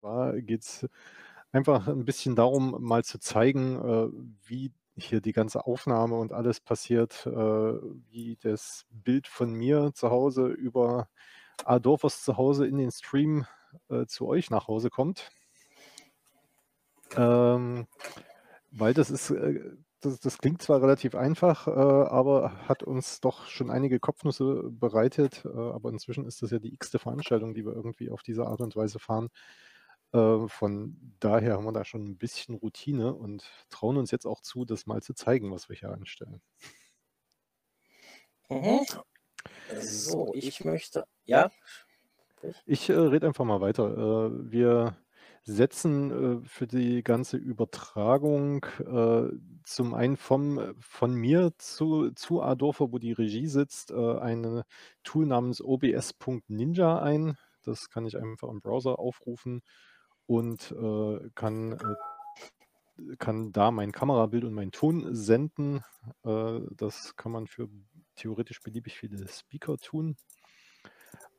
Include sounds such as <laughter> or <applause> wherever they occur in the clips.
zwar geht es einfach ein bisschen darum, mal zu zeigen, äh, wie hier die ganze Aufnahme und alles passiert, äh, wie das Bild von mir zu Hause über Adorfers zu Hause in den Stream äh, zu euch nach Hause kommt. Ähm, weil das ist, das, das, klingt zwar relativ einfach, äh, aber hat uns doch schon einige Kopfnüsse bereitet. Äh, aber inzwischen ist das ja die x-te Veranstaltung, die wir irgendwie auf diese Art und Weise fahren. Äh, von daher haben wir da schon ein bisschen Routine und trauen uns jetzt auch zu, das mal zu zeigen, was wir hier anstellen. Mhm. So, ich möchte, ja. Ich äh, rede einfach mal weiter. Äh, wir setzen äh, für die ganze Übertragung äh, zum einen vom, von mir zu, zu Adorfer, wo die Regie sitzt, äh, ein Tool namens obs.ninja ein. Das kann ich einfach im Browser aufrufen und äh, kann, äh, kann da mein Kamerabild und meinen Ton senden. Äh, das kann man für theoretisch beliebig viele Speaker tun.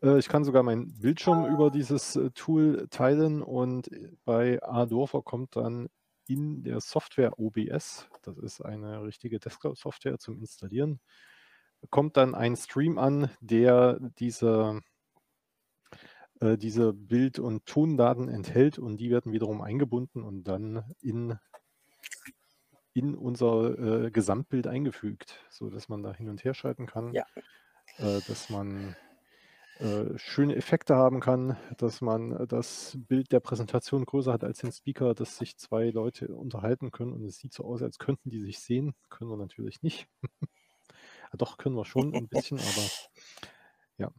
Äh, ich kann sogar meinen Bildschirm über dieses äh, Tool teilen und bei Adorfer kommt dann in der Software OBS, das ist eine richtige Desktop-Software zum Installieren, kommt dann ein Stream an, der diese äh, diese Bild- und Tondaten enthält und die werden wiederum eingebunden und dann in, in unser äh, Gesamtbild eingefügt, sodass man da hin und her schalten kann, ja. äh, dass man äh, schöne Effekte haben kann, dass man das Bild der Präsentation größer hat als den Speaker, dass sich zwei Leute unterhalten können und es sieht so aus, als könnten die sich sehen. Können wir natürlich nicht. <laughs> Doch, können wir schon ein bisschen, aber <laughs> ja.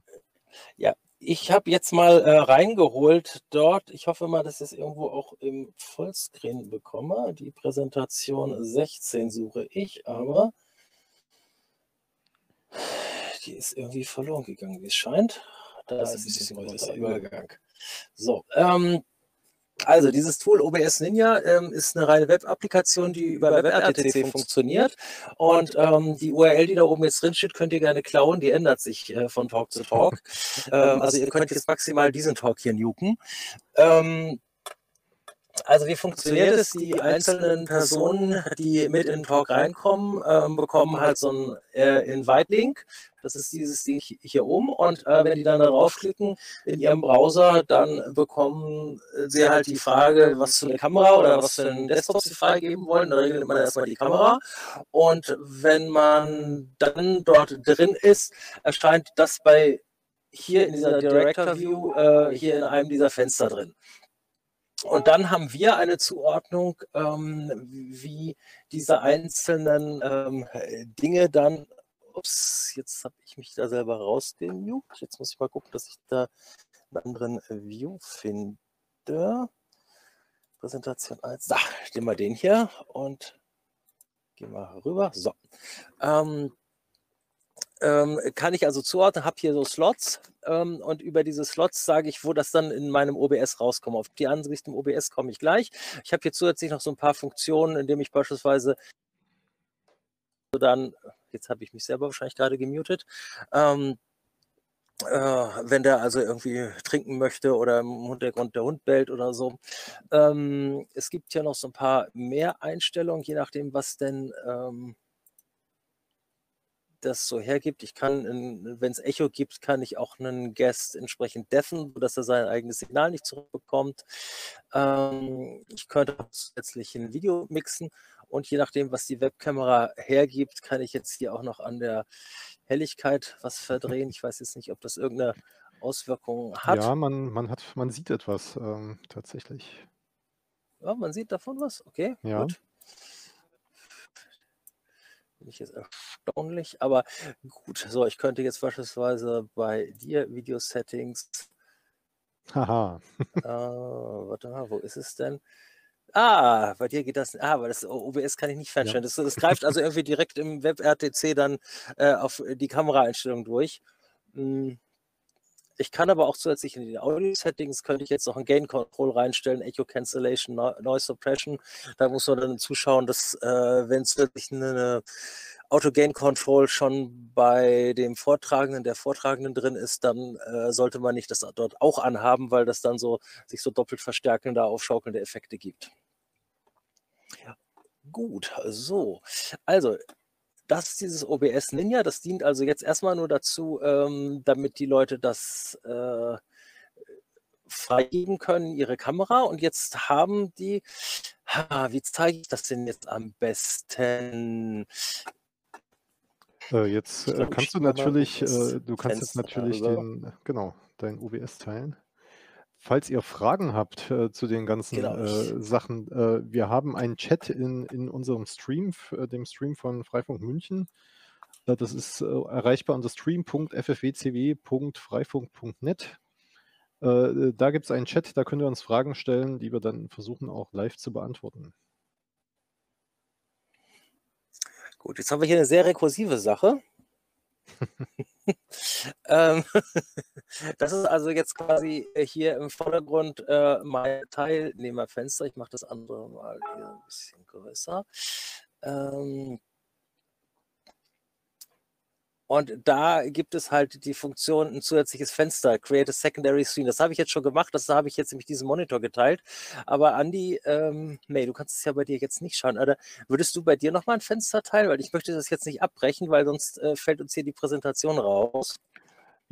Ja, ich habe jetzt mal äh, reingeholt dort. Ich hoffe mal, dass ich es irgendwo auch im Vollscreen bekomme. Die Präsentation 16 suche ich, aber die ist irgendwie verloren gegangen, wie es scheint. Da ist ein bisschen größer Übergang. So, ähm, also dieses Tool OBS Ninja ähm, ist eine reine Web-Applikation, die über WebRTC funktioniert. Und ähm, die URL, die da oben jetzt drin steht, könnt ihr gerne klauen. Die ändert sich äh, von Talk zu Talk. <laughs> ähm, also ihr könnt jetzt maximal diesen Talk hier nuken. Ähm, also wie funktioniert es? Die einzelnen Personen, die mit in den Talk reinkommen, ähm, bekommen halt so einen äh, Invite-Link. Das ist dieses Ding hier oben. Und äh, wenn die dann darauf klicken in ihrem Browser, dann bekommen sie halt die Frage, was für eine Kamera oder was für einen Desktop sie freigeben wollen. Da regelt man erstmal die Kamera. Und wenn man dann dort drin ist, erscheint das bei hier in dieser Director View äh, hier in einem dieser Fenster drin. Und dann haben wir eine Zuordnung, ähm, wie diese einzelnen ähm, Dinge dann, ups, jetzt habe ich mich da selber rausgemutet. Jetzt muss ich mal gucken, dass ich da einen anderen View finde. Präsentation 1. Da, nehmen wir den hier und gehen wir rüber. So. Ähm, ähm, kann ich also zuordnen, habe hier so Slots ähm, und über diese Slots sage ich, wo das dann in meinem OBS rauskommt. Auf die Ansicht im OBS komme ich gleich. Ich habe hier zusätzlich noch so ein paar Funktionen, indem ich beispielsweise dann, jetzt habe ich mich selber wahrscheinlich gerade gemutet, ähm, äh, wenn der also irgendwie trinken möchte oder im Hintergrund der Hund bellt oder so. Ähm, es gibt ja noch so ein paar mehr Einstellungen, je nachdem, was denn ähm, das so hergibt. Ich kann, wenn es Echo gibt, kann ich auch einen Guest entsprechend deffen, sodass er sein eigenes Signal nicht zurückbekommt. Ähm, ich könnte zusätzlich ein Video mixen und je nachdem, was die Webkamera hergibt, kann ich jetzt hier auch noch an der Helligkeit was verdrehen. Ich weiß jetzt nicht, ob das irgendeine Auswirkung hat. Ja, man, man, hat, man sieht etwas ähm, tatsächlich. Ja, man sieht davon was, okay. Ja. Gut. Finde ich jetzt erstaunlich, aber gut. So, ich könnte jetzt beispielsweise bei dir Video-Settings. Haha. äh, warte mal, wo ist es denn? Ah, bei dir geht das. Ah, aber das OBS kann ich nicht fernstellen. Ja. Das, das, greift also irgendwie direkt im WebRTC dann äh, auf die Kameraeinstellung durch. Hm. Ich kann aber auch zusätzlich in den Audio-Settings, könnte ich jetzt noch ein Gain-Control reinstellen, Echo Cancellation, Noise Suppression. Da muss man dann zuschauen, dass, äh, wenn es wirklich eine Auto-Gain Control schon bei dem Vortragenden, der Vortragenden drin ist, dann äh, sollte man nicht das dort auch anhaben, weil das dann so sich so doppelt verstärkende, aufschaukelnde Effekte gibt. Gut, so. Also, das ist dieses OBS Ninja. Das dient also jetzt erstmal nur dazu, ähm, damit die Leute das äh, freigeben können, ihre Kamera. Und jetzt haben die, ha, wie zeige ich das denn jetzt am besten? Äh, jetzt äh, kannst du natürlich, äh, du kannst jetzt natürlich den, genau, dein OBS teilen. Falls ihr Fragen habt äh, zu den ganzen Genau. äh, Sachen, äh, wir haben einen Chat in, in unserem Stream, äh, dem Stream von Freifunk München. Äh, das ist äh, erreichbar unter stream.ffwcw.freifunk.net. Da gibt es einen Chat, da könnt ihr uns Fragen stellen, die wir dann versuchen auch live zu beantworten. Gut, jetzt haben wir hier eine sehr rekursive Sache. <laughs> <laughs> ähm, <laughs> das ist also jetzt quasi äh, hier im Vordergrund äh, mein Teilnehmerfenster. Ich mache das andere mal hier ein bisschen größer. Ähm, und da gibt es halt die Funktion, ein zusätzliches Fenster, Create a Secondary Screen. Das habe ich jetzt schon gemacht, das habe ich jetzt nämlich diesen Monitor geteilt. Aber Andi, ähm, nee, du kannst es ja bei dir jetzt nicht schauen. Oder würdest du bei dir nochmal ein Fenster teilen? Weil ich möchte das jetzt nicht abbrechen, weil sonst äh, fällt uns hier die Präsentation raus.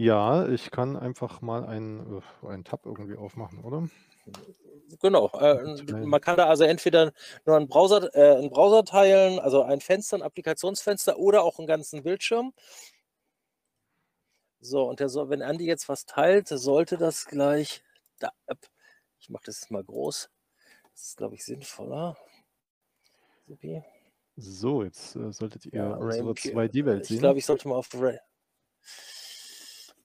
Ja, ich kann einfach mal einen, äh, einen Tab irgendwie aufmachen, oder? Genau. Äh, man kann da also entweder nur einen Browser, äh, einen Browser teilen, also ein Fenster, ein Applikationsfenster oder auch einen ganzen Bildschirm. So, und der wenn Andi jetzt was teilt, sollte das gleich. Da, ich mache das jetzt mal groß. Das ist, glaube ich, sinnvoller. Supi. So, jetzt äh, solltet ihr Ja, unsere Rainbow- 2D-Welt Ich sehen. glaube, ich sollte mal auf Ra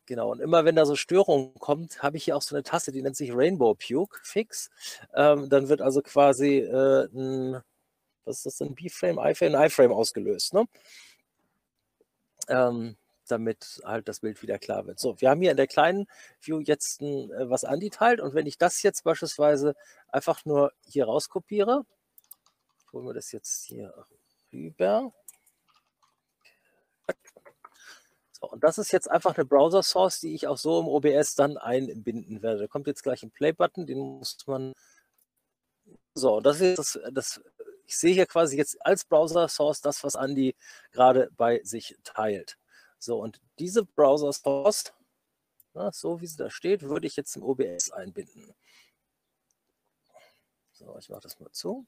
Genau, und immer wenn da so Störungen kommt, habe ich hier auch so eine Taste, die nennt sich Rainbow Puke Fix. Ähm, dann wird also quasi äh, ein, was ist das denn, B-Frame, I-Frame, ein I-Frame ausgelöst, ne? Ähm, damit halt das Bild wieder klar wird. So, wir haben hier in der kleinen View jetzt ein, äh, was Andi teilt und wenn ich das jetzt beispielsweise einfach nur hier rauskopiere, holen wir das jetzt hier rüber. So, und das ist jetzt einfach eine Browser-Source, die ich auch so im OBS dann einbinden werde. Da kommt jetzt gleich ein Play-Button, den muss man. So, das ist das, das. Ich sehe hier quasi jetzt als Browser-Source das, was Andi gerade bei sich teilt. So, und diese Browser-Source, so wie sie da steht, würde ich jetzt im OBS einbinden. So, ich mache das mal zu.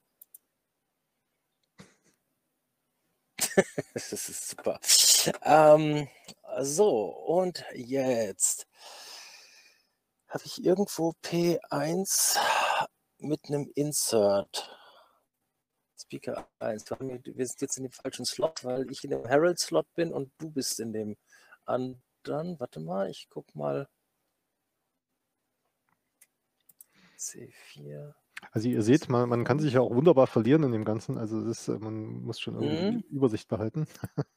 <laughs> das ist super. Ähm, so, und jetzt habe ich irgendwo P1 mit einem Insert. Speaker 1. Wir, sind jetzt in dem falschen Slot, weil ich in dem Herald-Slot bin und du bist in dem anderen. Warte mal, ich guck mal. C4. Also ihr seht, man, man kann sich ja auch wunderbar verlieren in dem Ganzen. Also ist, äh, man muss schon irgendwie Mhm. Übersicht behalten. <laughs>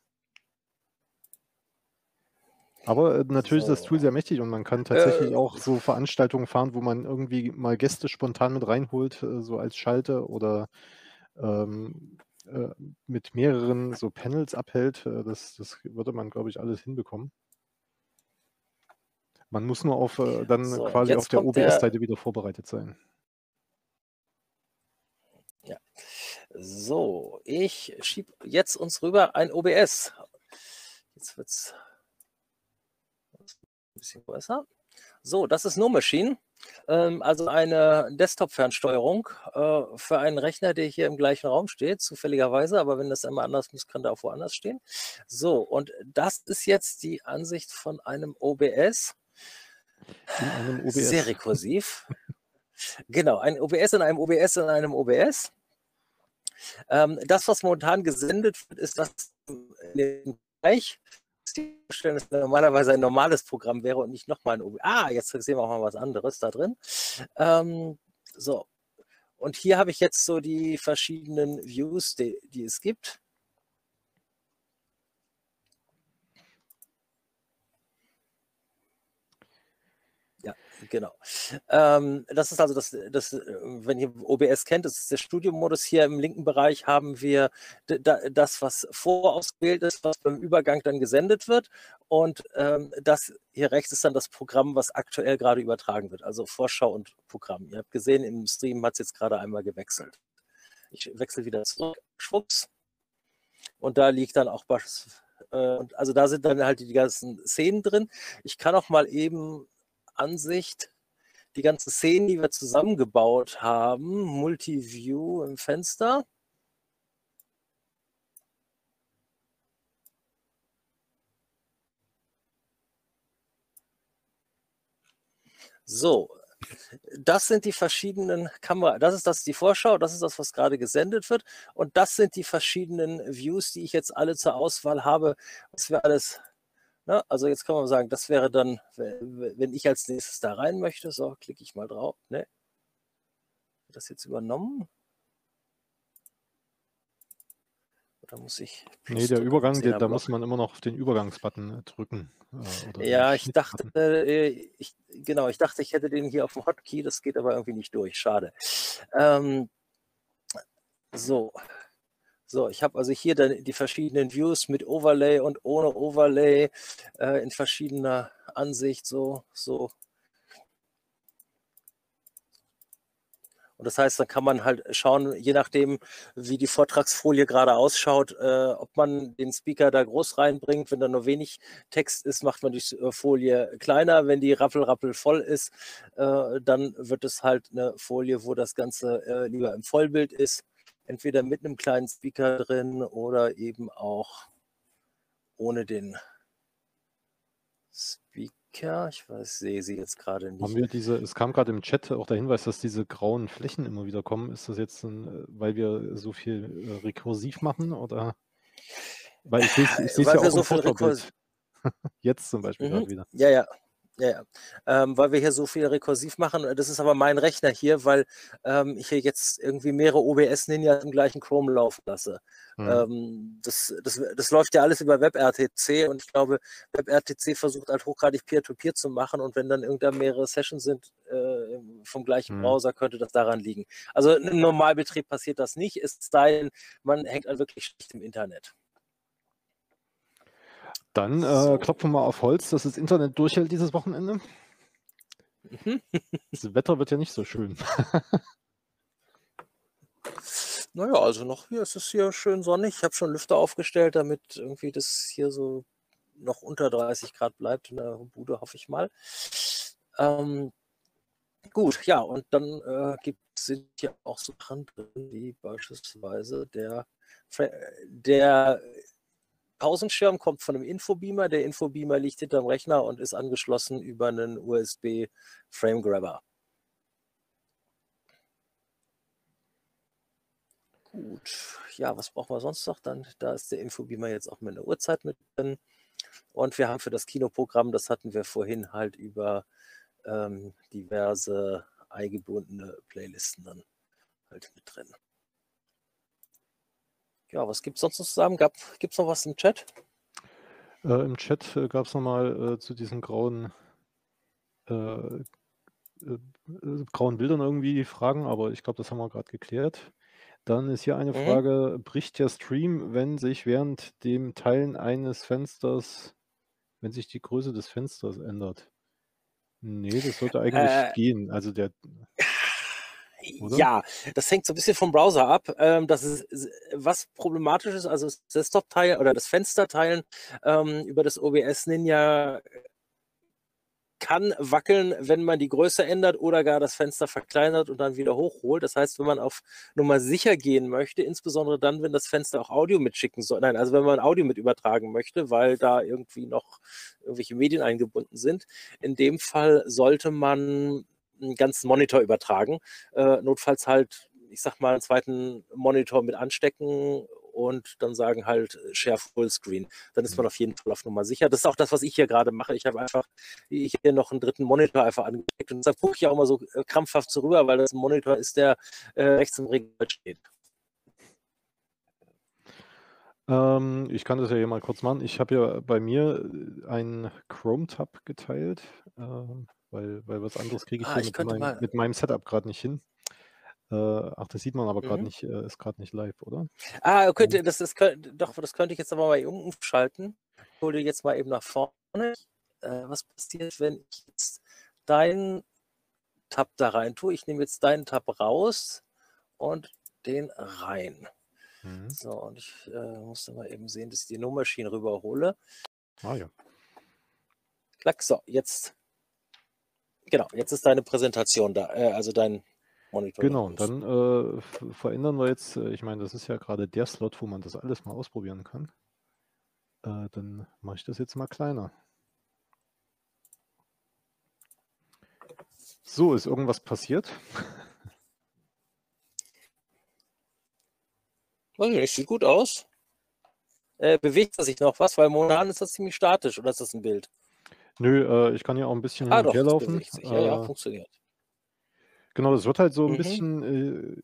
Aber äh, natürlich ist das Tool So. sehr mächtig und man kann tatsächlich Äh. auch so Veranstaltungen fahren, wo man irgendwie mal Gäste spontan mit reinholt, äh, so als Schalte oder ähm, äh, mit mehreren so Panels abhält. Das, das würde man, glaube ich, alles hinbekommen. Man muss nur auf äh, dann So, quasi auf der- OBS-Seite wieder vorbereitet sein. So, ich schiebe jetzt uns rüber ein OBS. Jetzt wird es ein bisschen größer. So, das ist No Machine, ähm, also eine Desktop-Fernsteuerung äh, für einen Rechner, der hier im gleichen Raum steht, zufälligerweise, aber wenn das einmal anders muss, kann der auch woanders stehen. So, und das ist jetzt die Ansicht von einem OBS. In einem OBS. Sehr rekursiv. genau, ein OBS in einem OBS in einem OBS. Ähm, das, was momentan gesendet wird, ist das in dem Bereich. Stellen, dass normalerweise ein normales Programm wäre und nicht nochmal ein OBS. Ah, jetzt sehen wir auch mal was anderes da drin. Ähm, so. Und hier habe ich jetzt so die verschiedenen Views, die, die es gibt. Ja, genau. Ähm, das ist also das, das, wenn ihr OBS kennt, das ist der Studiomodus. Hier im linken Bereich haben wir das, was vorausgewählt ist, was beim Übergang dann gesendet wird. Und ähm, das hier rechts ist dann das Programm, was aktuell gerade übertragen wird. Also Vorschau und Programm. Ihr habt gesehen, im Stream hat es jetzt gerade einmal gewechselt. Ich wechsle wieder zurück. Schwupps. Und da liegt dann auch äh, also da sind dann halt die ganzen Szenen drin. Ich kann auch mal eben Ansicht die ganzen Szenen, die wir zusammengebaut haben, Multiview im Fenster. So, das sind die verschiedenen Kamera. Das ist das die Vorschau, das ist das, was gerade gesendet wird. Und das sind die verschiedenen Views, die ich jetzt alle zur Auswahl habe, was wir alles Ne? Also jetzt kann man sagen, das wäre dann, wenn ich als nächstes da rein möchte, so klicke ich mal drauf. Ne? Wird das jetzt übernommen? Oder muss ich. Nee, der Übergang, der, da muss man immer noch auf den Übergangsbutton äh, drücken. Äh, ja, ich dachte, äh, ich, genau, ich dachte, ich hätte den hier auf dem Hotkey, das geht aber irgendwie nicht durch. Schade. Ähm, so, so, ich habe also hier dann die verschiedenen Views mit Overlay und ohne Overlay äh, in verschiedener Ansicht, so, so. Und das heißt, dann kann man halt schauen, je nachdem, wie die Vortragsfolie gerade ausschaut, äh, ob man den Speaker da groß reinbringt. Wenn da nur wenig Text ist, macht man die äh, Folie kleiner. Wenn die rappel-rappel voll ist, äh, dann wird es halt eine Folie, wo das Ganze äh, lieber im Vollbild ist entweder mit einem kleinen Speaker drin oder eben auch ohne den Speaker. Ich weiß, sehe sie jetzt gerade nicht. Haben wir diese, es kam gerade im Chat auch der Hinweis, dass diese grauen Flächen immer wieder kommen. Ist das jetzt, ein, weil wir so viel äh, rekursiv machen oder? Weil ich sehe es ja auch so im <laughs> Jetzt zum Beispiel mhm. gerade wieder. Ja, ja. Ja, ja. Ähm, weil wir hier so viel rekursiv machen. Das ist aber mein Rechner hier, weil ähm, ich hier jetzt irgendwie mehrere OBS Ninja im gleichen Chrome laufen lasse. Mhm. Ähm, das, das, das läuft ja alles über WebRTC und ich glaube, WebRTC versucht halt hochgradig Peer-to-Peer -Peer zu machen und wenn dann irgendwann mehrere Sessions sind äh, vom gleichen mhm. Browser, könnte das daran liegen. Also im Normalbetrieb passiert das nicht, ist denn, man hängt halt wirklich schlicht im Internet. Dann äh, so. klopfen wir mal auf Holz, dass das Internet durchhält dieses Wochenende. Mhm. das Wetter wird ja nicht so schön. <laughs> naja, also noch hier ist es hier schön sonnig. Ich habe schon Lüfter aufgestellt, damit irgendwie das hier so noch unter 30 Grad bleibt in der Bude, hoffe ich mal. Ähm, gut, ja, und dann äh, gibt, sind ja auch so Sachen drin, wie beispielsweise der, der Pausenschirm kommt von einem Infobeamer. Der Infobeamer liegt hinterm Rechner und ist angeschlossen über einen USB Frame Grabber. Gut, ja, was brauchen wir sonst noch? Dann, da ist der Infobeamer jetzt auch mit einer Uhrzeit mit drin. Und wir haben für das Kinoprogramm, das hatten wir vorhin halt über ähm, diverse eingebundene Playlisten dann halt mit drin. Ja, was gibt es sonst noch zusammen? Gibt es noch was im Chat? Äh, Im Chat äh, gab es nochmal äh, zu diesen grauen, äh, äh, äh, grauen Bildern irgendwie Fragen, aber ich glaube, das haben wir gerade geklärt. Dann ist hier eine mhm. Frage, bricht der Stream, wenn sich während dem Teilen eines Fensters, wenn sich die Größe des Fensters ändert? Nee, das sollte eigentlich gehen. Also der oder? Ja, das hängt so ein bisschen vom Browser ab. Ähm, das ist was problematisch ist, also das Desktop-Teil oder das Fenster-Teilen ähm, über das OBS Ninja kann wackeln, wenn man die Größe ändert oder gar das Fenster verkleinert und dann wieder hochholt. Das heißt, wenn man auf Nummer sicher gehen möchte, insbesondere dann, wenn das Fenster auch Audio mitschicken soll, nein, also wenn man Audio mit übertragen möchte, weil da irgendwie noch irgendwelche Medien eingebunden sind, in dem Fall sollte man einen ganzen Monitor übertragen. Äh, notfalls halt, ich sag mal, einen zweiten Monitor mit anstecken und dann sagen halt Share Fullscreen. Dann ist man mhm. auf jeden Fall auf Nummer sicher. Das ist auch das, was ich hier gerade mache. Ich habe einfach hier noch einen dritten Monitor einfach angesteckt und deshalb gucke ich auch immer so äh, krampfhaft so rüber, weil das ein Monitor ist, der äh, rechts im Regal steht. Ähm, ich kann das ja hier mal kurz machen. Ich habe ja bei mir einen Chrome-Tab geteilt. Ähm, weil, weil was anderes kriege ich Ah, hier ich mit mal. mit meinem Setup gerade nicht hin. Äh, ach, das sieht man aber gerade Mhm. nicht, äh, ist gerade nicht live, oder? Ah, könnte, das, das könnte, doch, das könnte ich jetzt aber mal umschalten. Ich hole jetzt mal eben nach vorne. Äh, was passiert, wenn ich jetzt deinen Tab da rein tue? Ich nehme jetzt deinen Tab raus und den rein. Mhm. So, und ich äh, muss dann mal eben sehen, dass ich die No-Maschine rüberhole. Ah ja. Klack, so, jetzt, genau, jetzt ist deine Präsentation da, äh, also dein Monitor. Genau, und dann äh, verändern wir jetzt, äh, ich meine, das ist ja gerade der Slot, wo man das alles mal ausprobieren kann. Äh, dann mache ich das jetzt mal kleiner. So, ist irgendwas passiert? Weiß ich nicht, sieht gut aus. Äh, bewegt er sich noch was? Weil momentan ist das ziemlich statisch, oder ist das ein Bild? Nö, äh, ich kann ja auch ein bisschen Ah, doch, her das laufen. bewegt sich. Ja, ja, Äh, funktioniert. Genau, das wird halt so ein Mhm. bisschen, äh,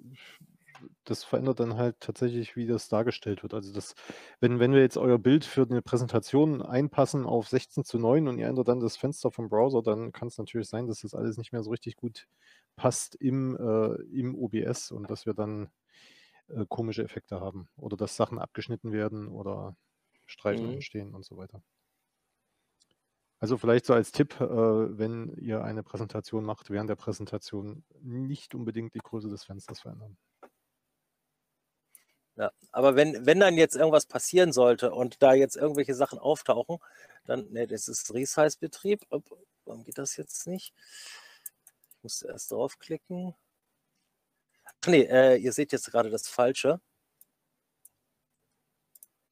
das verändert dann halt tatsächlich, wie das dargestellt wird. Also das, wenn, wenn wir jetzt euer Bild für eine Präsentation einpassen auf 16 zu 9 und ihr ändert dann das Fenster vom Browser, dann kann es natürlich sein, dass das alles nicht mehr so richtig gut passt im, äh, im OBS und dass wir dann äh, komische Effekte haben oder dass Sachen abgeschnitten werden oder Streifen Mhm. entstehen und so weiter. Also vielleicht so als Tipp, äh, wenn ihr eine Präsentation macht, während der Präsentation nicht unbedingt die Größe des Fensters verändern. Ja, aber wenn, wenn dann jetzt irgendwas passieren sollte und da jetzt irgendwelche Sachen auftauchen, dann, ne, das ist Resize-Betrieb. Warum geht das jetzt nicht? Ich muss erst draufklicken. Ach nee, äh, ihr seht jetzt gerade das Falsche.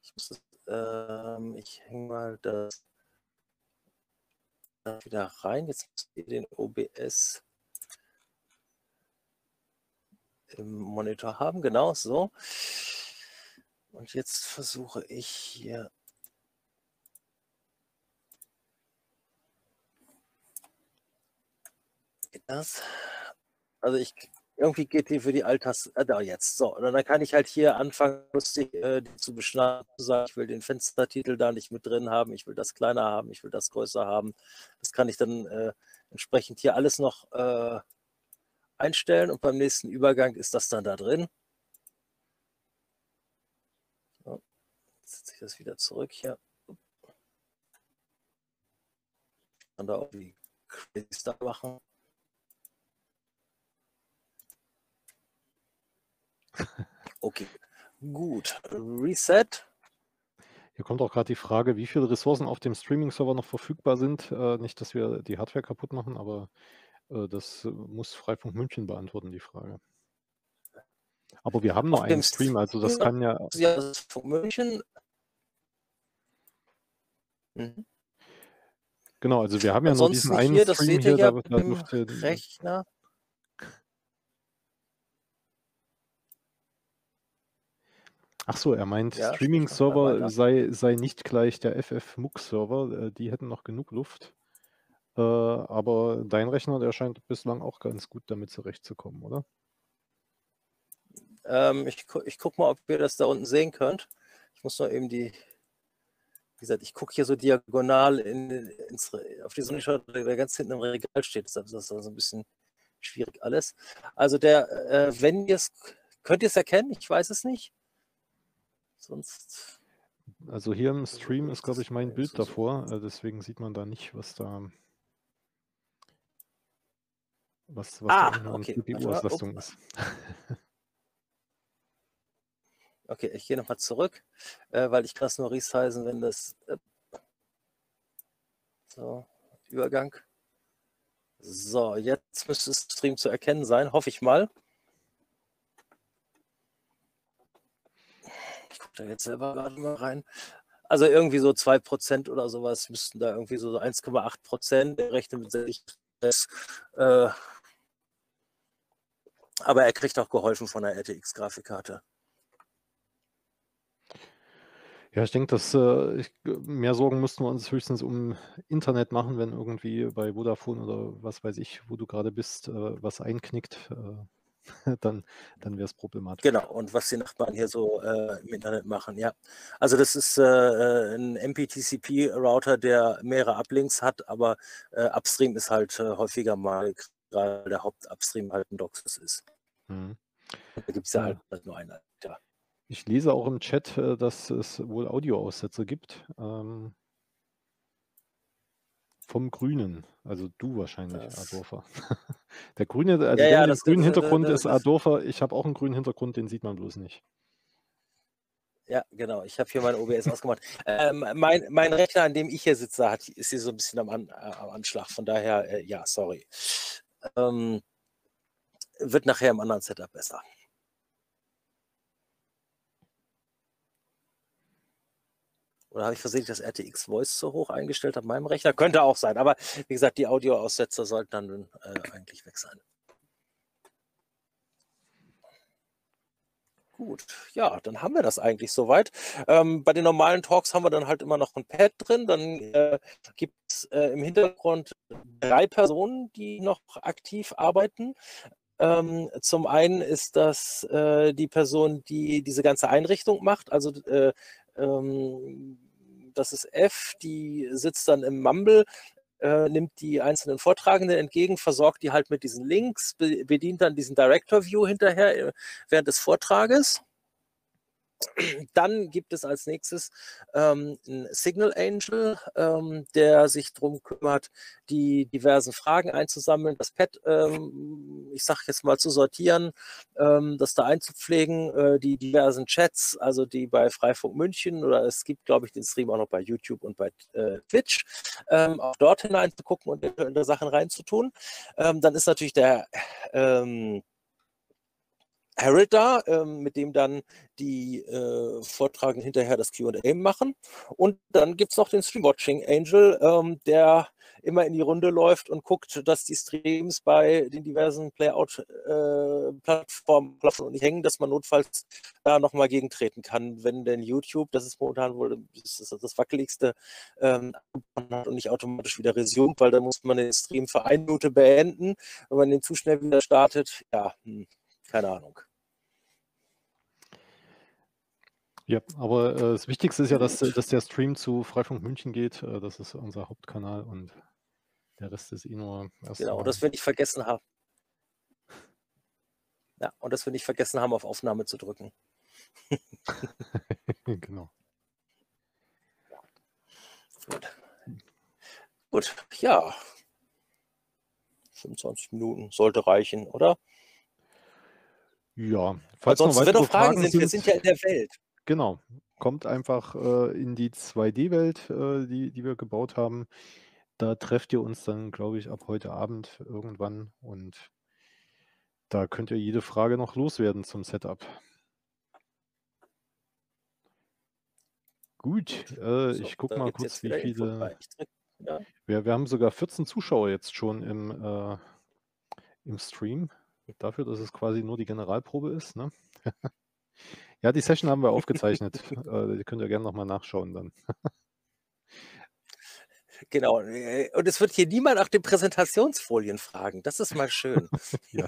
Ich muss ähm, ich hänge mal das da wieder rein. Jetzt müsst ihr den OBS im Monitor haben, genau so. Und jetzt versuche ich hier das. Also ich irgendwie geht die für die Alters äh, da jetzt so und dann kann ich halt hier anfangen lustig äh, zu beschneiden, zu sagen, ich will den Fenstertitel da nicht mit drin haben, ich will das kleiner haben, ich will das größer haben. Das kann ich dann äh, entsprechend hier alles noch äh, einstellen und beim nächsten Übergang ist das dann da drin. So, jetzt setze ich das wieder zurück hier. Kann da auch die Crazy Star machen. Okay, gut. Reset. Hier kommt auch gerade die Frage, wie viele Ressourcen auf dem Streaming-Server noch verfügbar sind. Äh, nicht, dass wir die Hardware kaputt machen, aber äh, das muss Freifunk München beantworten, die Frage. Aber wir haben nur Auf einen Stream, also das kann ja, Ja, das ist von München. Mhm. genau, also wir haben ja nur diesen Ansonsten einen hier, Stream hier, ja da, da im dürfte, Rechner. Ach so, er meint, Ja, Streaming-Server sei, sei nicht gleich der FF-MUX-Server, äh, die hätten noch genug Luft. Äh, aber dein Rechner, der scheint bislang auch ganz gut damit zurechtzukommen, oder? Ähm, ich, ich gucke mal, ob ihr das da unten sehen könnt. Ich muss nur eben die, wie gesagt, ich gucke hier so diagonal in, ins, auf die Sonne, der ganz hinten im Regal steht. Deshalb ist das so ein bisschen schwierig alles. Also der, äh, wenn ihr es, könnt ihr es erkennen? Ich weiß es nicht. Sonst, Also hier im Stream ist, glaube ich, mein Bild davor, äh, deswegen sieht man da nicht, was da was, was Ah, da okay, CPU-Auslastung ist. <laughs> okay, ich gehe nochmal zurück, äh, weil ich kann es nur resizen, wenn das, äh, so, Übergang. So, jetzt müsste es Stream zu erkennen sein, hoffe ich mal. Ich gucke da jetzt selber gerade mal rein. Also irgendwie so 2% oder sowas müssten da irgendwie so 1,8% rechnen mit Sicherheit. Äh, aber er kriegt auch geholfen von der RTX-Grafikkarte. Ja, ich denke, dass äh, ich, mehr Sorgen müssten wir uns höchstens um Internet machen, wenn irgendwie bei Vodafone oder was weiß ich, wo du gerade bist, äh, was einknickt. Äh, <laughs> dann, dann wäre es problematisch. Genau, und was die Nachbarn hier so äh, im Internet machen, ja. Also das ist äh, äh ein MPTCP-Router, der mehrere Uplinks hat, aber äh, Upstream ist halt äh, häufiger mal, gerade der Hauptupstream halt ein DOCSIS ist. Mhm. Da gibt es ja, ja, halt nur einen. Ja. Ich lese auch im Chat, äh, dass es wohl Audioaussätze gibt. Ähm, vom Grünen, also du wahrscheinlich, das. Adorfer. <laughs> Der grüne, also ja, ja, der grünen Hintergrund das, ist Adorfer. Ich habe auch einen grünen Hintergrund, den sieht man bloß nicht. Ja, genau. Ich habe hier mein OBS <laughs> ausgemacht. Ähm, mein, mein Rechner, an dem ich hier sitze, hat, ist hier so ein bisschen am, an, äh, am Anschlag. Von daher, äh, ja, sorry. Ähm, wird nachher im anderen Setup besser. Oder habe ich versehentlich das RTX Voice so hoch eingestellt auf meinem Rechner? Könnte auch sein. Aber wie gesagt, die Audioaussetzer sollten dann äh, eigentlich weg sein. Gut, ja, dann haben wir das eigentlich soweit. Ähm, bei den normalen Talks haben wir dann halt immer noch ein Pad drin. Dann äh, gibt es äh, im Hintergrund drei Personen, die noch aktiv arbeiten. Ähm, zum einen ist das äh, die Person, die diese ganze Einrichtung macht, also äh, ähm, das ist F, die sitzt dann im Mumble, äh, nimmt die einzelnen Vortragenden entgegen, versorgt die halt mit diesen Links, be bedient dann diesen Director View hinterher äh, während des Vortrages. Dann gibt es als nächstes ähm, einen Signal Angel, ähm, der sich darum kümmert, die diversen Fragen einzusammeln, das Pad, ähm, ich sage jetzt mal, zu sortieren, ähm, das da einzupflegen, äh, die diversen Chats, also die bei Freifunk München oder es gibt, glaube ich, den Stream auch noch bei YouTube und bei äh, Twitch, ähm, auch dort hineinzugucken und in, in Sachen reinzutun. Ähm, dann ist natürlich der Harold da, ähm, mit dem dann die äh, Vortragenden hinterher das QA machen. Und dann gibt es noch den Streamwatching Angel, ähm, der immer in die Runde läuft und guckt, dass die Streams bei den diversen Playout-Plattformen äh, und nicht hängen, dass man notfalls da nochmal gegentreten kann, wenn denn YouTube, das ist momentan wohl das, das wackeligste, ähm, und nicht automatisch wieder resumt, weil da muss man den Stream für eine Minute beenden. Wenn man den zu schnell wieder startet, ja, hm keine Ahnung. Ja, aber äh, das Wichtigste ist ja, dass, dass der Stream zu Freifunk München geht. Äh, das ist unser Hauptkanal und der Rest ist eh nur erst. Genau, und das wir nicht vergessen haben. Ja, und dass wir nicht vergessen haben, auf Aufnahme zu drücken. <laughs> genau. Gut. Gut, ja. 25 Minuten sollte reichen, oder? Ja, falls noch weitere Fragen, Fragen sind, sind, wir sind ja in der Welt. Genau, kommt einfach äh, in die 2D-Welt, äh, die, die wir gebaut haben. Da trefft ihr uns dann, glaube ich, ab heute Abend irgendwann und da könnt ihr jede Frage noch loswerden zum Setup. Gut, äh, so, ich gucke mal kurz, wie viele. Ja. Wir, wir haben sogar 14 Zuschauer jetzt schon im, äh, im Stream. Dafür, dass es quasi nur die Generalprobe ist. Ne? <laughs> ja, die Session haben wir aufgezeichnet. <laughs> äh, die könnt ihr gerne nochmal nachschauen dann. <laughs> genau. Äh, und es wird hier niemand nach den Präsentationsfolien fragen. Das ist mal schön. ja.